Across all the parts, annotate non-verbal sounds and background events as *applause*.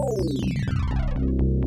Oh!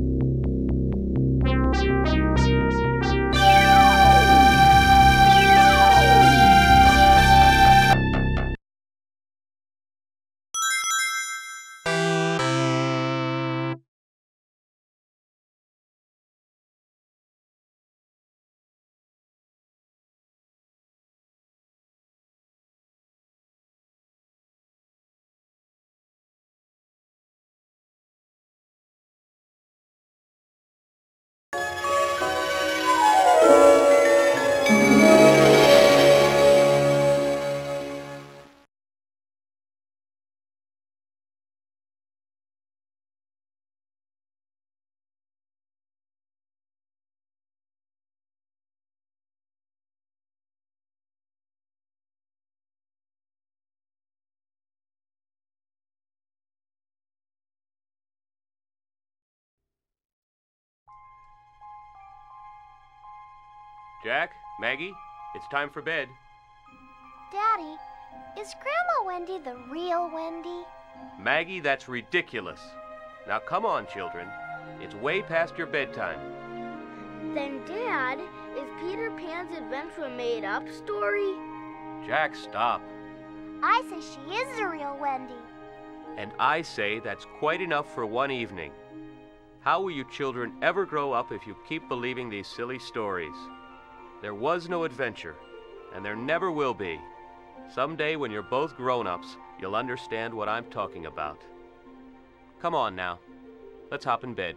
Jack, Maggie, it's time for bed. Daddy, is Grandma Wendy the real Wendy? Maggie, that's ridiculous. Now come on, children. It's way past your bedtime. Then, Dad, is Peter Pan's adventure a made up story? Jack, stop. I say she is the real Wendy. And I say that's quite enough for one evening. How will you children ever grow up if you keep believing these silly stories? There was no adventure, and there never will be. Someday, when you're both grown ups, you'll understand what I'm talking about. Come on now. Let's hop in bed.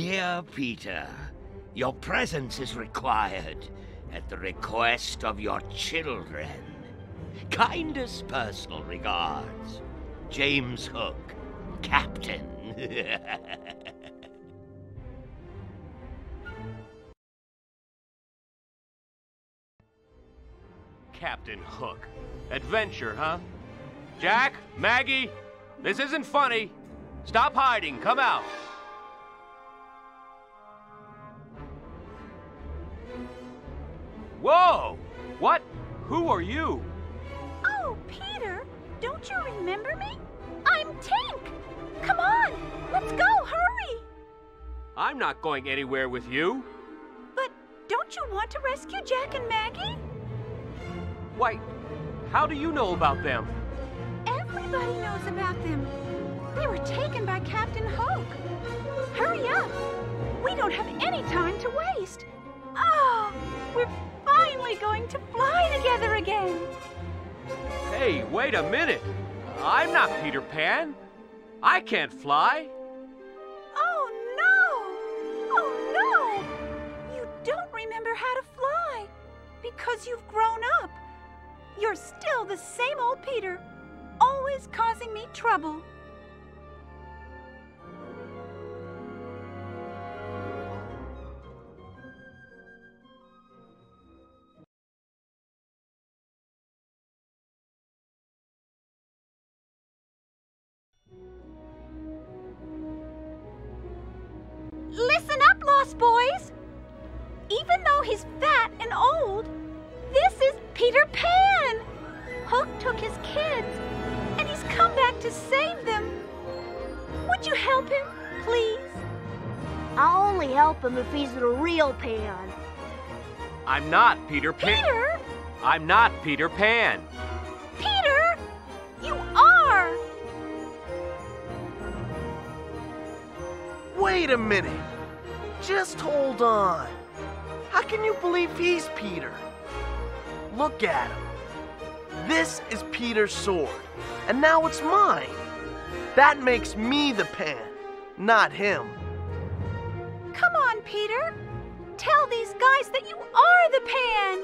Dear Peter, your presence is required at the request of your children. Kindest personal regards, James Hook, Captain. *laughs* Captain Hook. Adventure, huh? Jack, Maggie, this isn't funny. Stop hiding. Come out. Whoa! What? Who are you? Oh, Peter, don't you remember me? I'm Tink. Come on, let's go, hurry. I'm not going anywhere with you. But don't you want to rescue Jack and Maggie? Why, how do you know about them? Everybody knows about them. They were taken by Captain Hook. Hurry up. We don't have any time to waste. Oh, we're finally going to fly together again. Hey, wait a minute. I'm not Peter Pan. I can't fly. Oh no! Oh no! You don't remember how to fly because you've grown up. You're still the same old Peter, always causing me trouble. Up, Boys! Even though he's fat and old, this is Peter Pan! Hook took his kids, and he's come back to save them. Would you help him, please? I'll only help him if he's the real Pan. I'm not Peter Pan. Peter! I'm not Peter Pan. Peter! You are! Wait a minute. Just hold on. How can you believe he's Peter? Look at him. This is Peter's sword, and now it's mine. That makes me the pan, not him. Come on, Peter. Tell these guys that you are the pan.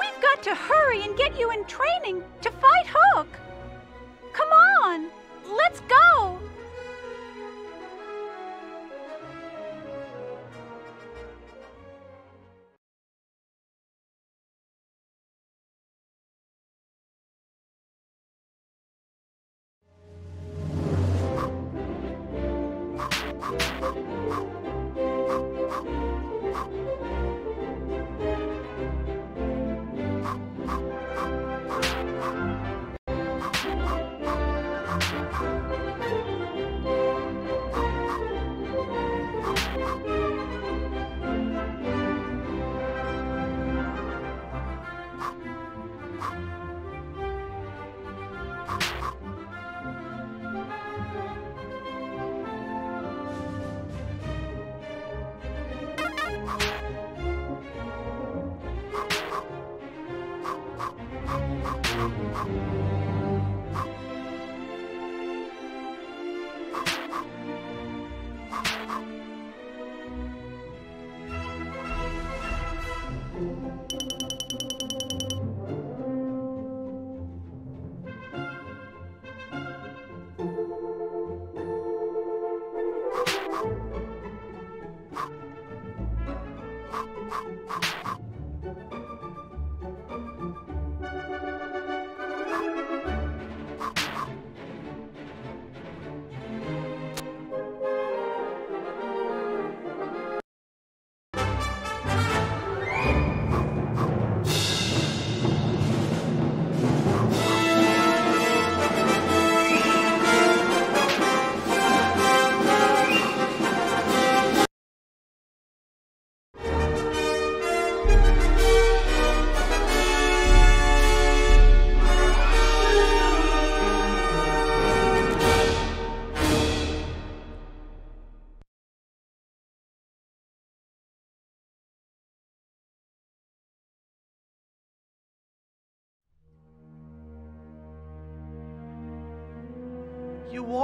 We've got to hurry and get you in training to fight Hook. Come on, let's go. Thank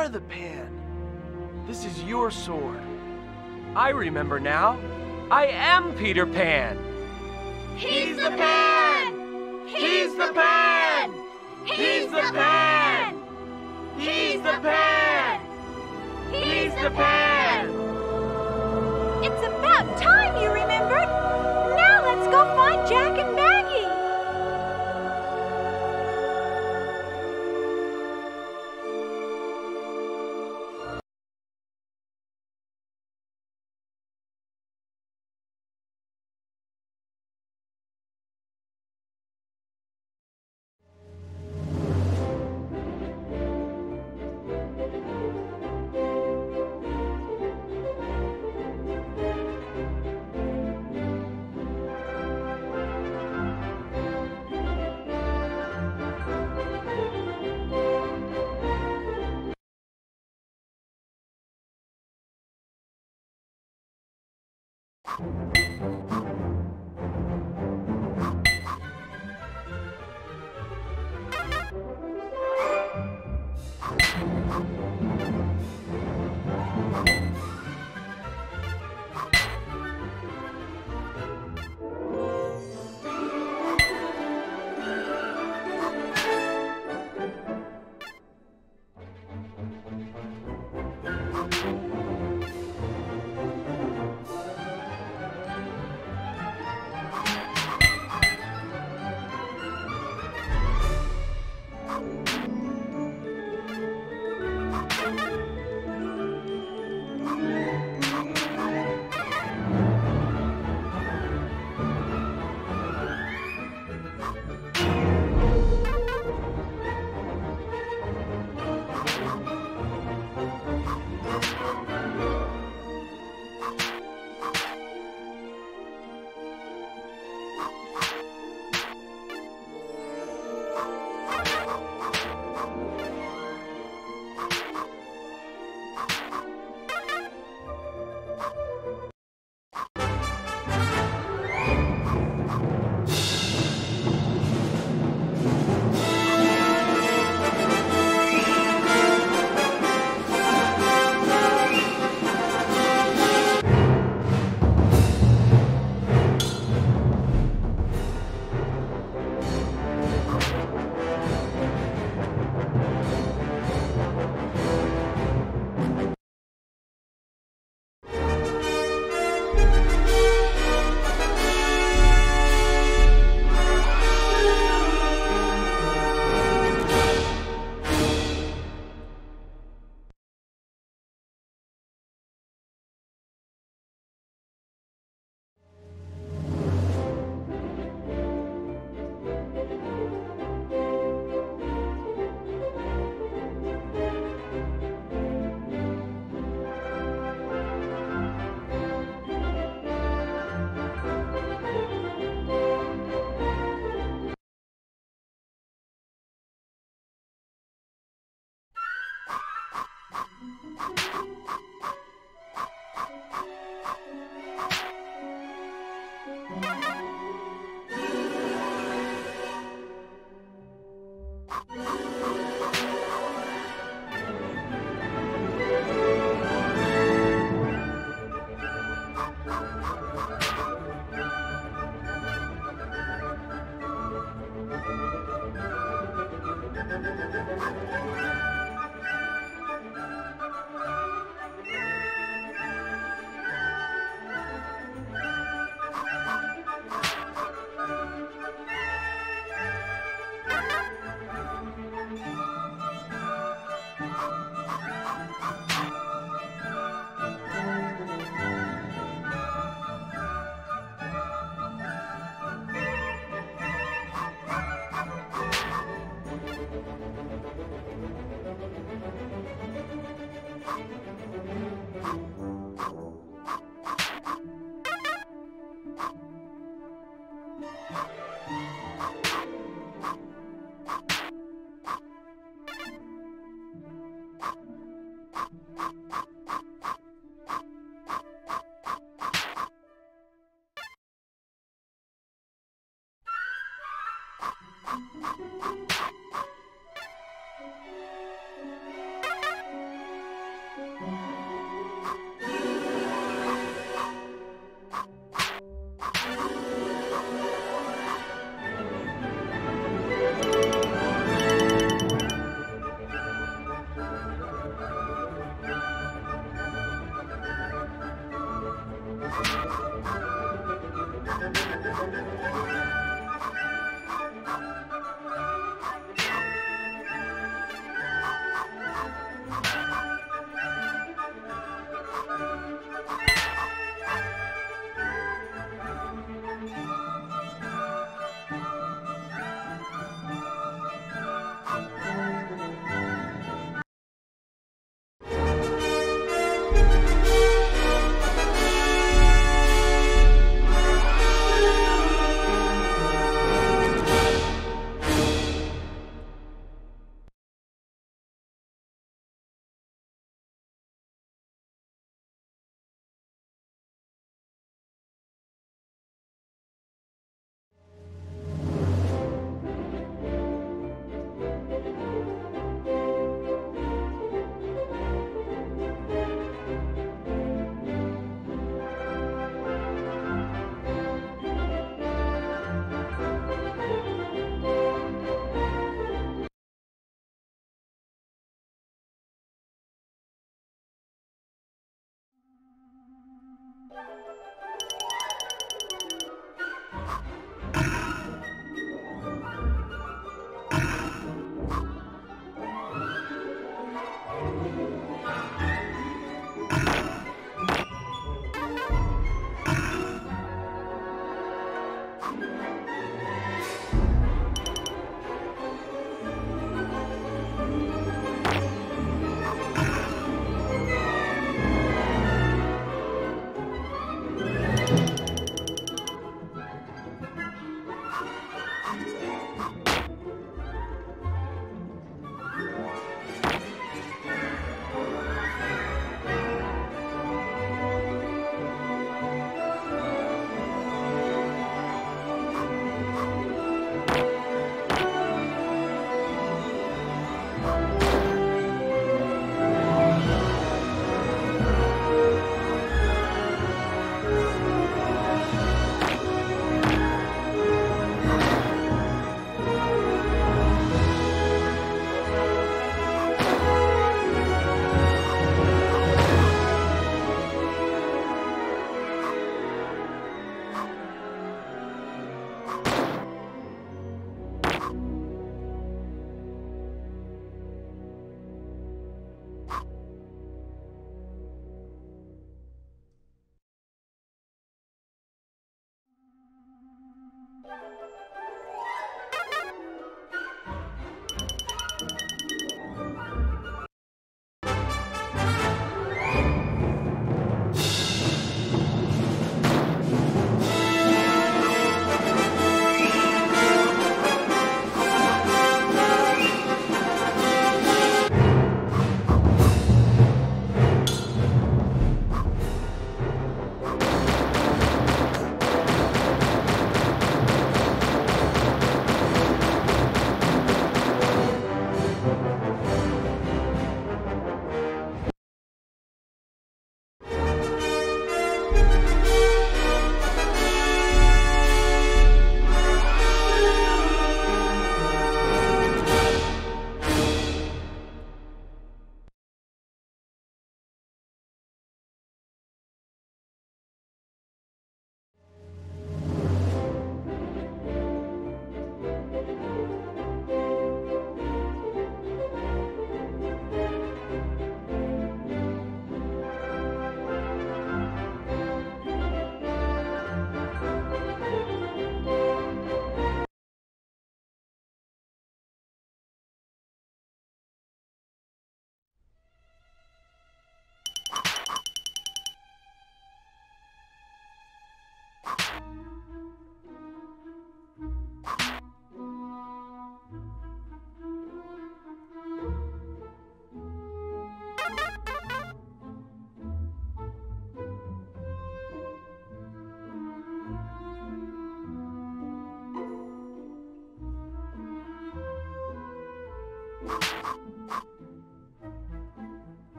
are the pan. This is your sword. I remember now. I am Peter Pan. He's the pan! He's the pan! He's the pan! He's the pan! He's the pan!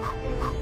Oh,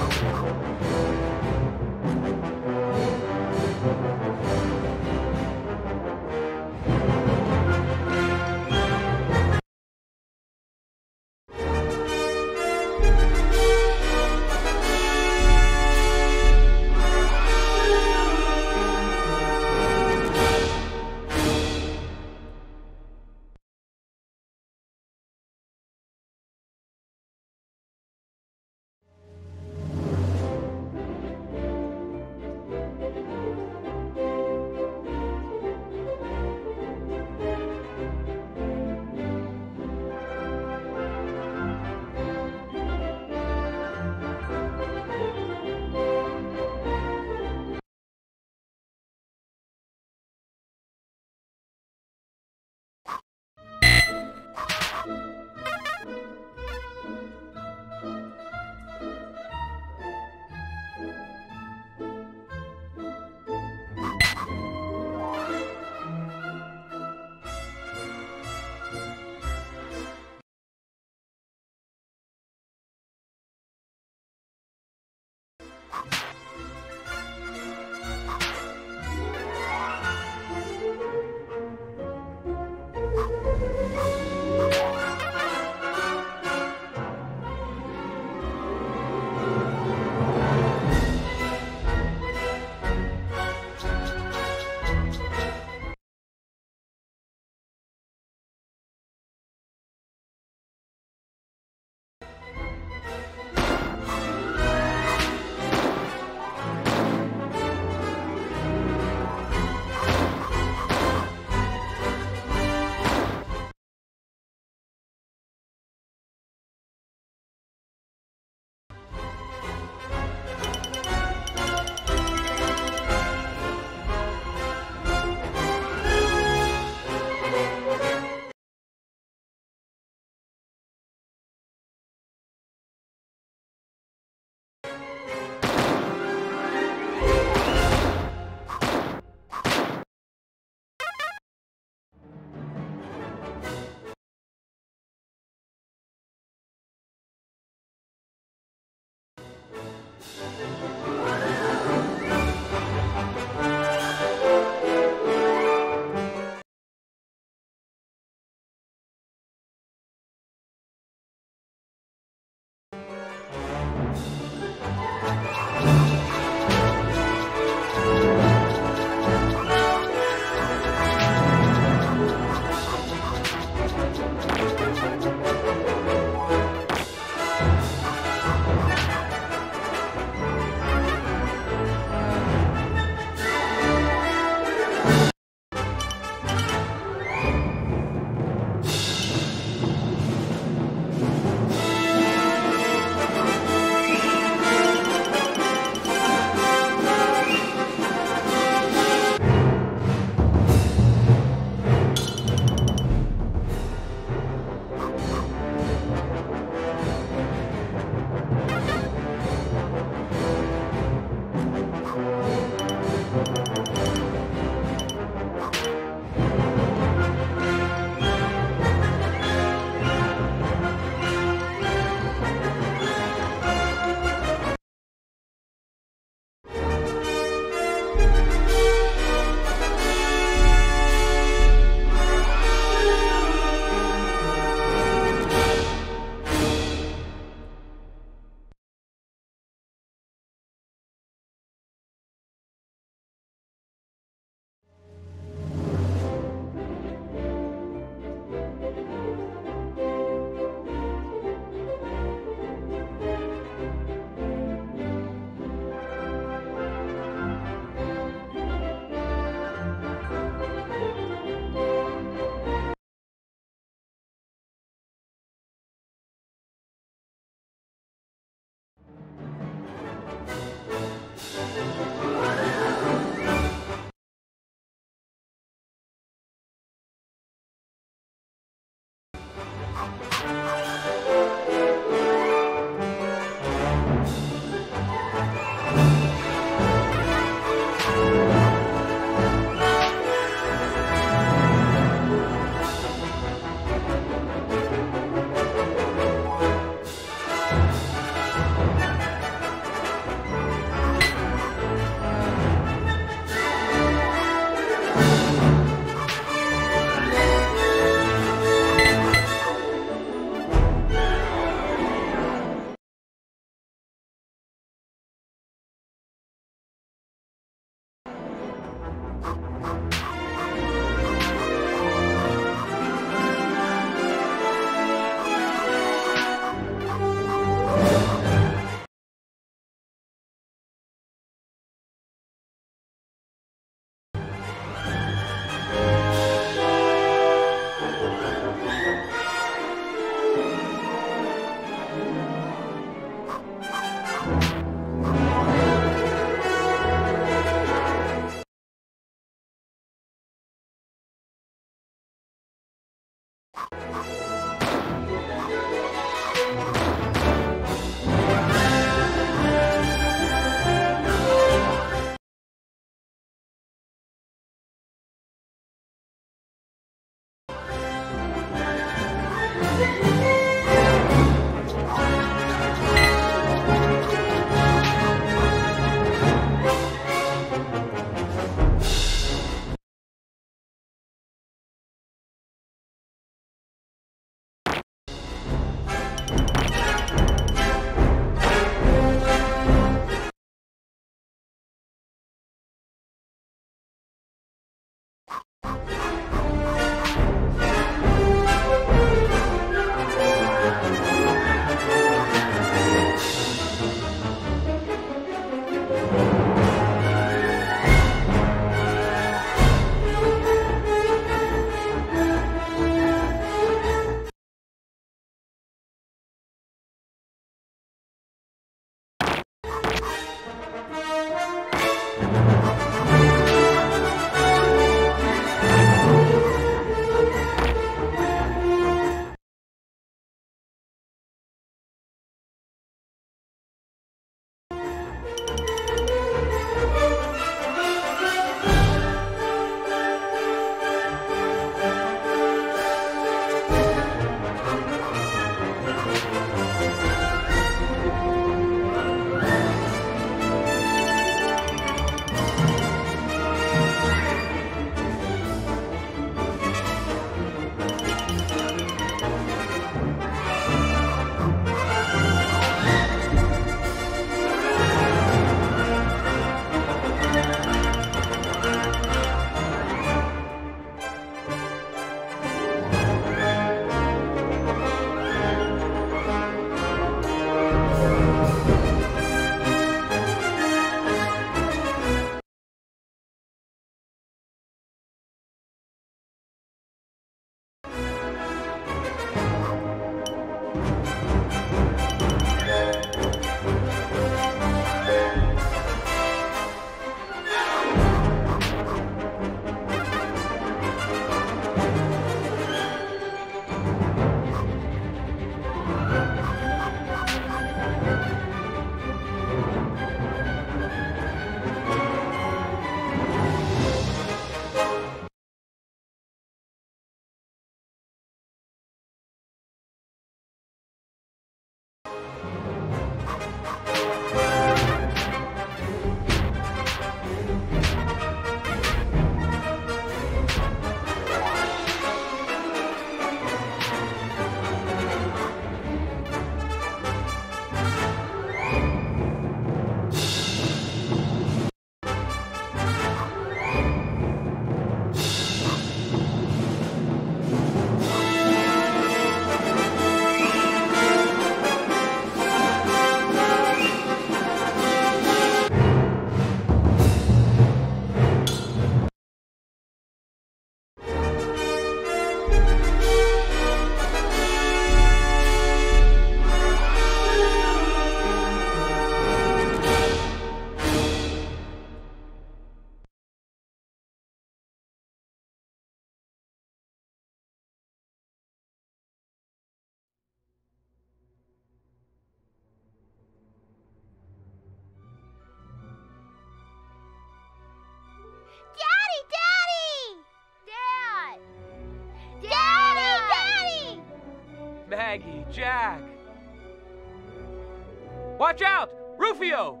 Watch out! Rufio!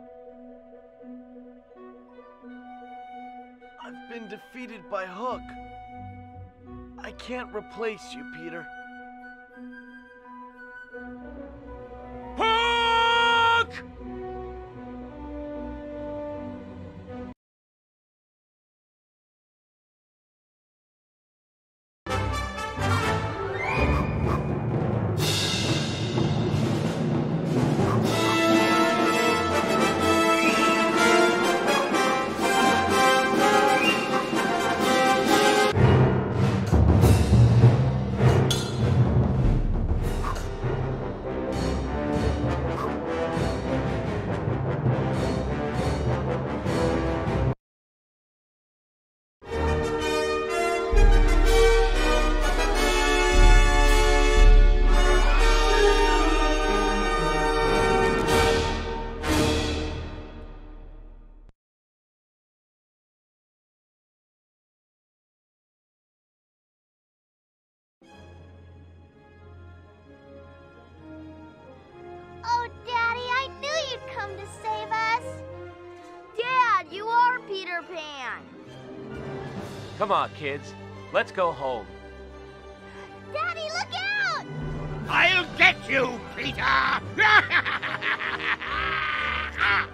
I've been defeated by Hook. I can't replace you, Peter. Come on, kids. Let's go home. Daddy, look out! I'll get you, Peter! *laughs*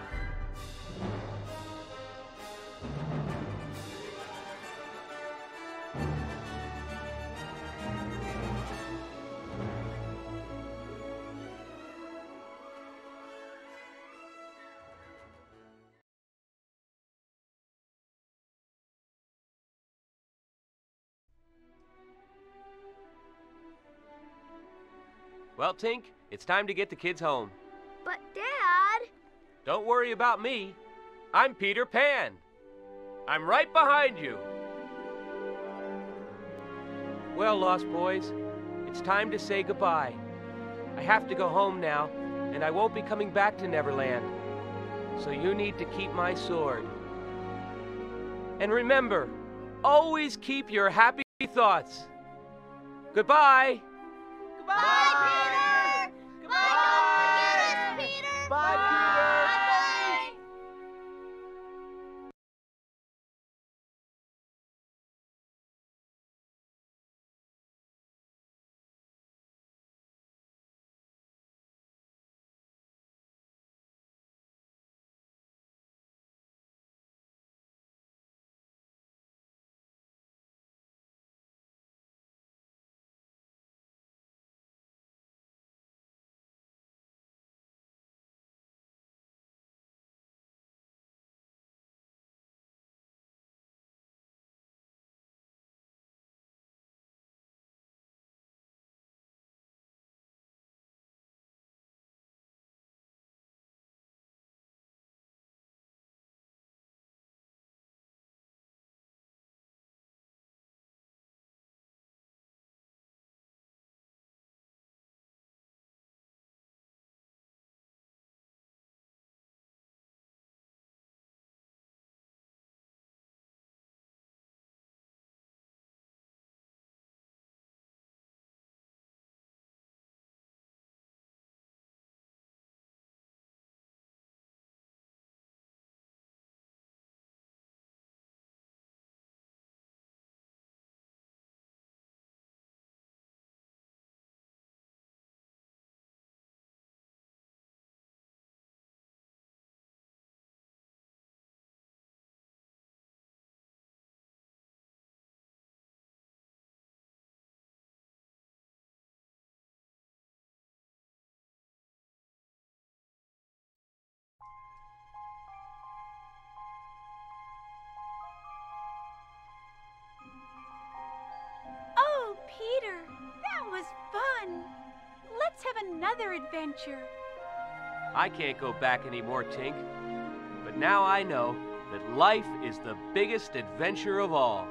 Well, Tink, it's time to get the kids home. But, Dad, Don't worry about me. I'm Peter Pan. I'm right behind you. Well, Lost Boys, it's time to say goodbye. I have to go home now, and I won't be coming back to Neverland. So you need to keep my sword. And remember, always keep your happy thoughts. Goodbye. Bye, Peter! Another adventure. I can't go back anymore, Tink. But now I know that life is the biggest adventure of all.